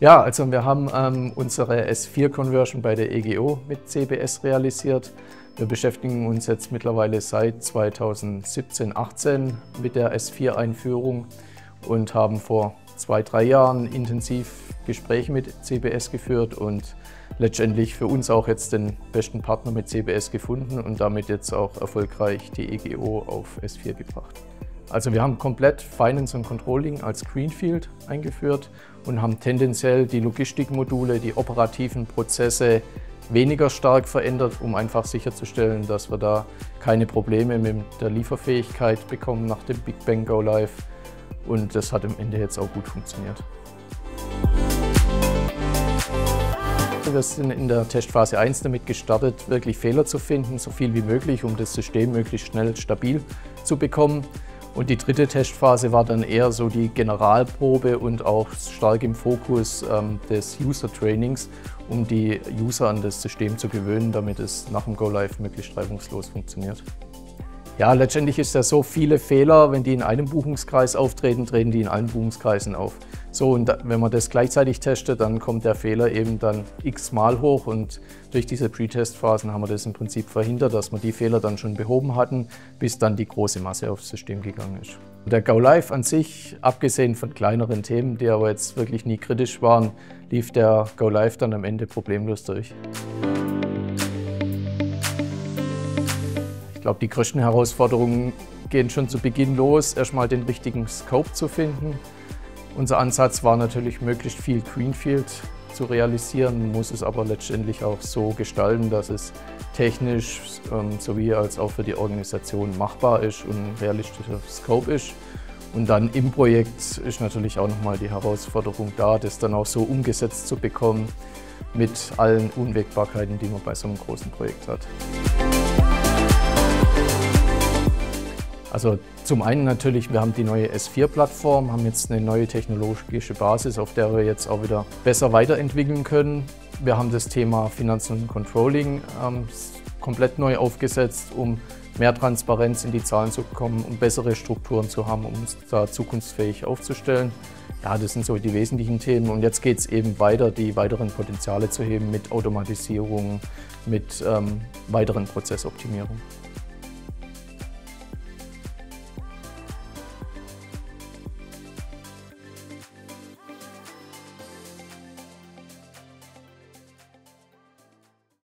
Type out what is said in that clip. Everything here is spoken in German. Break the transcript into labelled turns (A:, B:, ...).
A: Ja, also wir haben ähm, unsere S4-Conversion bei der EGO mit CBS realisiert. Wir beschäftigen uns jetzt mittlerweile seit 2017, 18 mit der S4-Einführung und haben vor zwei, drei Jahren intensiv Gespräche mit CBS geführt und letztendlich für uns auch jetzt den besten Partner mit CBS gefunden und damit jetzt auch erfolgreich die EGO auf S4 gebracht. Also wir haben komplett Finance und Controlling als Greenfield eingeführt und haben tendenziell die Logistikmodule, die operativen Prozesse weniger stark verändert, um einfach sicherzustellen, dass wir da keine Probleme mit der Lieferfähigkeit bekommen nach dem Big Bang Go Live. Und das hat am Ende jetzt auch gut funktioniert. Wir sind in der Testphase 1 damit gestartet, wirklich Fehler zu finden, so viel wie möglich, um das System möglichst schnell stabil zu bekommen. Und die dritte Testphase war dann eher so die Generalprobe und auch stark im Fokus ähm, des User-Trainings, um die User an das System zu gewöhnen, damit es nach dem Go-Live möglichst reibungslos funktioniert. Ja, letztendlich ist ja so, viele Fehler, wenn die in einem Buchungskreis auftreten, treten die in allen Buchungskreisen auf. So, und wenn man das gleichzeitig testet, dann kommt der Fehler eben dann x-mal hoch und durch diese Pre-Test-Phasen haben wir das im Prinzip verhindert, dass wir die Fehler dann schon behoben hatten, bis dann die große Masse aufs System gegangen ist. Der Go Live an sich, abgesehen von kleineren Themen, die aber jetzt wirklich nie kritisch waren, lief der Go Live dann am Ende problemlos durch. Glaube, die größten Herausforderungen gehen schon zu Beginn los, erstmal den richtigen Scope zu finden. Unser Ansatz war natürlich, möglichst viel Greenfield zu realisieren, muss es aber letztendlich auch so gestalten, dass es technisch ähm, sowie als auch für die Organisation machbar ist und realistischer Scope ist. Und dann im Projekt ist natürlich auch nochmal die Herausforderung da, das dann auch so umgesetzt zu bekommen mit allen Unwägbarkeiten, die man bei so einem großen Projekt hat. Also zum einen natürlich, wir haben die neue S4-Plattform, haben jetzt eine neue technologische Basis, auf der wir jetzt auch wieder besser weiterentwickeln können. Wir haben das Thema Finanzen und Controlling ähm, komplett neu aufgesetzt, um mehr Transparenz in die Zahlen zu bekommen, um bessere Strukturen zu haben, um uns da zukunftsfähig aufzustellen. Ja, das sind so die wesentlichen Themen. Und jetzt geht es eben weiter, die weiteren Potenziale zu heben mit Automatisierung, mit ähm, weiteren Prozessoptimierung.